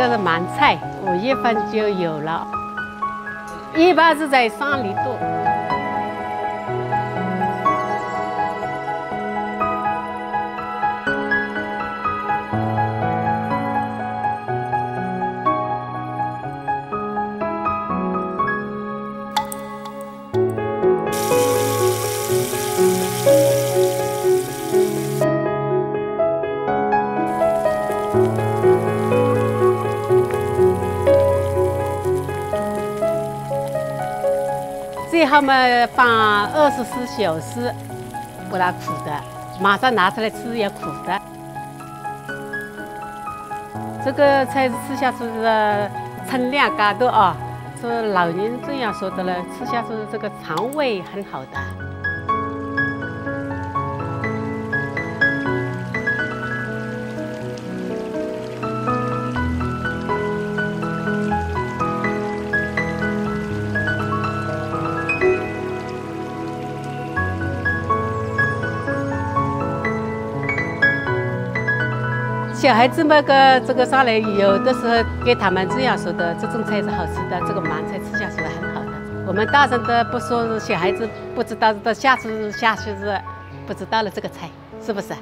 这是芒菜，五月份就有了，一般是在山里多。最好嘛，放二十四小时，不它苦的，马上拿出来吃也苦的。这个菜吃下去是称量高的啊，是老人这样说的了，吃下去这个肠胃很好的。小孩子们个这个上来，有的时候给他们这样说的，这种菜是好吃的，这个盲菜吃下去很好的。我们大人的不说，小孩子不知道，到下次下去是不知道了这个菜是不是？